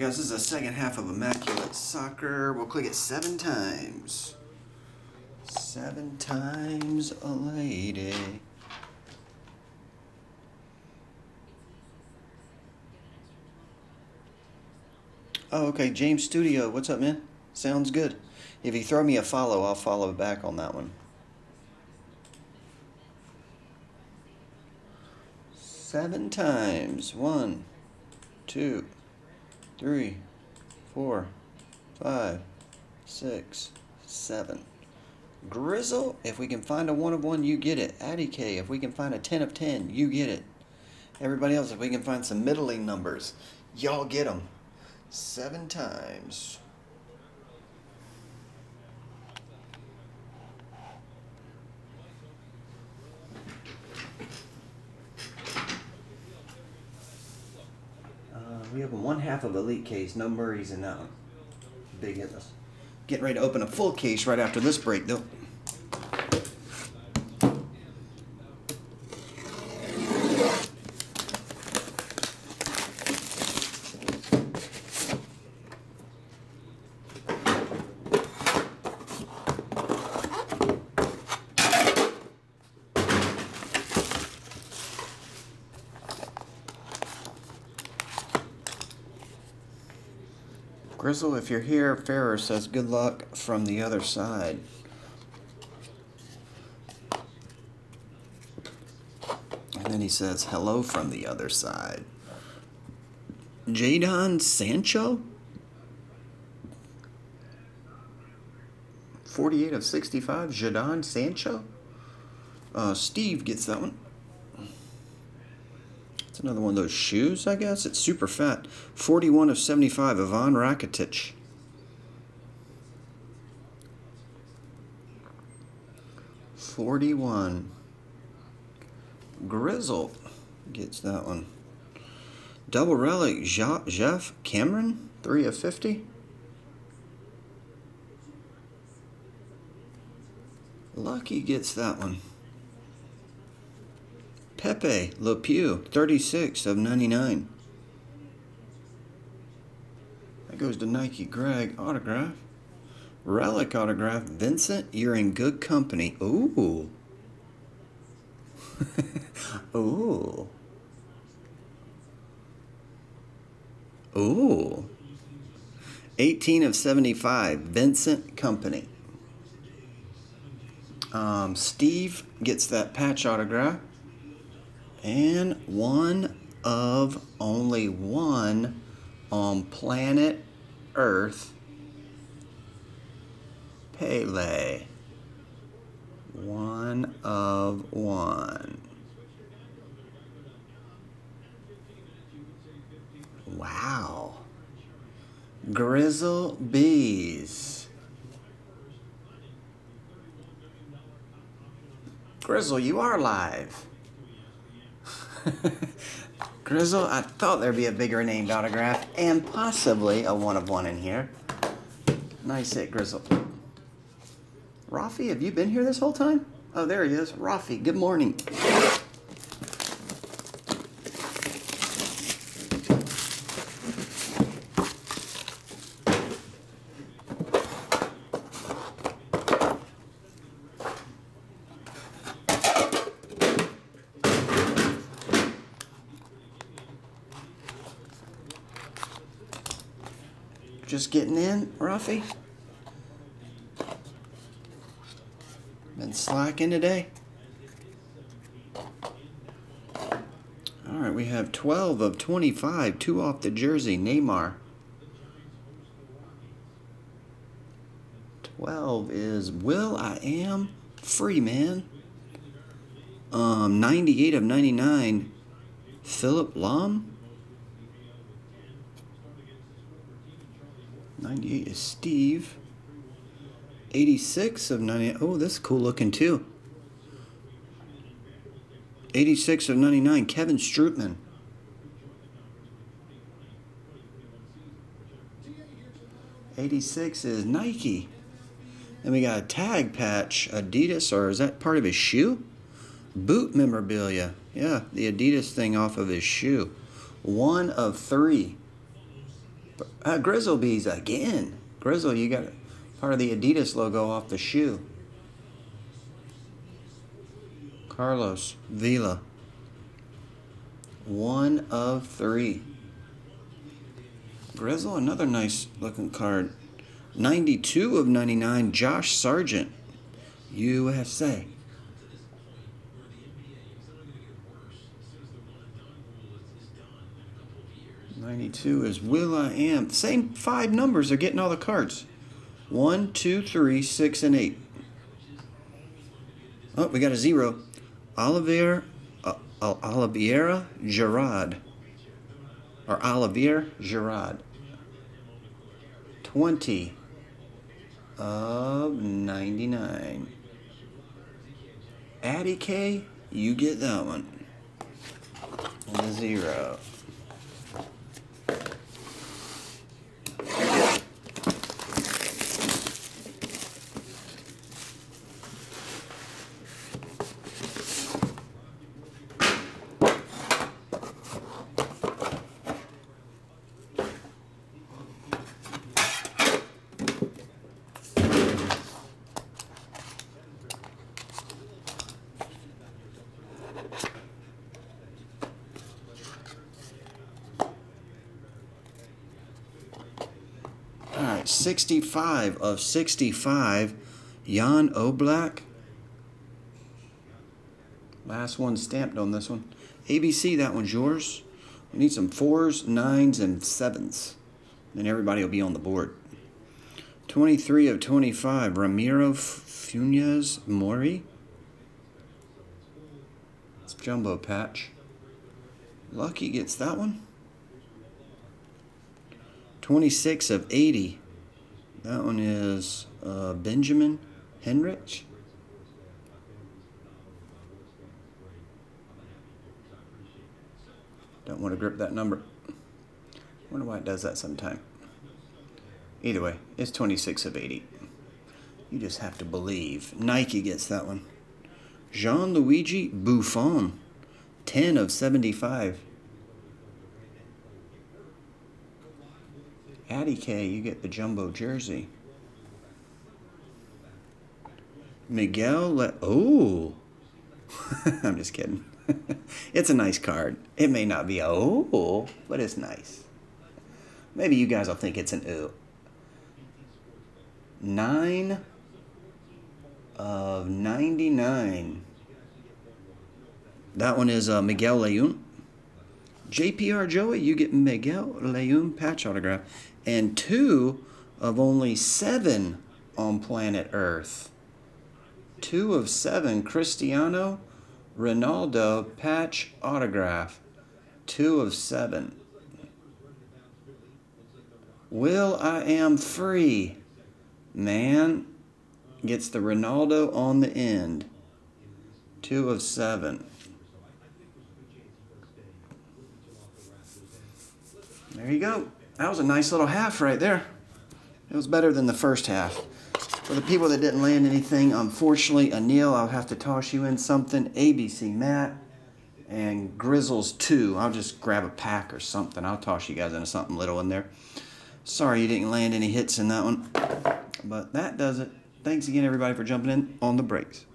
guys, this is the second half of Immaculate Soccer. We'll click it seven times. Seven times a lady. Oh, okay. James Studio, what's up, man? Sounds good. If you throw me a follow, I'll follow back on that one. Seven times. One, two, three, four, five, six, seven. Grizzle, if we can find a one of one, you get it. Addy K, if we can find a ten of ten, you get it. Everybody else, if we can find some middling numbers, y'all get them. Seven times. We have one half of elite case, no Murray's that one. Big hitless. Getting ready to open a full case right after this break, though. Grizzle, if you're here, Farrer says good luck from the other side. And then he says hello from the other side. Jadon Sancho? 48 of 65, Jadon Sancho? Uh, Steve gets that one. Another one of those shoes, I guess. It's super fat. 41 of 75, Ivan Rakitic. Forty-one. Grizzle gets that one. Double relic, Geoff Cameron, three of fifty. Lucky gets that one. Pepe Le Pew, 36 of 99. That goes to Nike Greg autograph. Relic autograph. Vincent, you're in good company. Ooh. Ooh. Ooh. 18 of 75. Vincent Kompany. Um, Steve gets that patch autograph. And one of only one on planet Earth. Pele. One of one. Wow. Grizzle Bees. Grizzle, you are live. Grizzle, I thought there'd be a bigger named autograph and possibly a one of one in here. Nice hit, Grizzle. Rafi, have you been here this whole time? Oh, there he is. Rafi, good morning. Just getting in, Rafi? Been slacking today? All right, we have 12 of 25, two off the jersey, Neymar. 12 is Will I Am Free Man. Um, 98 of 99, Philipp Lahm. 98 is Steve. 86 of 98. Oh, this is cool looking too. 86 of 99, Kevin Strootman. Eighty-six is Nike. Then we got a tag patch, Adidas, or is that part of his shoe? Boot memorabilia. Yeah, the Adidas thing off of his shoe. One of three. Uh, Grizzle Bees again. Grizzle, you got part of the Adidas logo off the shoe. Carlos Vela. One of three. Grizzle, another nice looking card. 92 of 99, Josh Sargent, USA. 92 is Will I Am. Same five numbers are getting all the cards. One, two, three, six, and 8. Oh, we got a zero. Olivier, uh, Oliviera Gerard. Or Olivier Gerard. 20 of 99. Addy K, you get that one. And a zero. Right, 65 of 65. Jan Oblak. Last one stamped on this one. ABC, that one's yours. We need some fours, nines, and sevens. Then everybody will be on the board. 23 of 25. Ramiro Funes Mori. It's jumbo patch. Lucky gets that one. 26 of 80. That one is uh, Benjamin Henrich. Don't want to grip that number. Wonder why it does that sometime. Either way, it's 26 of 80. You just have to believe. Nike gets that one. Gianluigi Buffon, 10 of 75. Addy K, you get the jumbo jersey. Miguel, Le- oh, I'm just kidding. it's a nice card. It may not be a oh, but it's nice. Maybe you guys will think it's an ooh. Nine of 99. That one is uh, Miguel Layún. JPR Joey, you get Miguel Layún patch autograph. And two of only seven on planet Earth. Two of seven Cristiano Ronaldo patch autograph. Two of seven. Will I am free. Man gets the Ronaldo on the end. Two of seven. There you go. That was a nice little half right there. It was better than the first half. For the people that didn't land anything, unfortunately, Anil, I'll have to toss you in something. ABC Matt and Grizzles 2. I'll just grab a pack or something. I'll toss you guys into something little in there. Sorry you didn't land any hits in that one. But that does it. Thanks again, everybody, for jumping in on the breaks.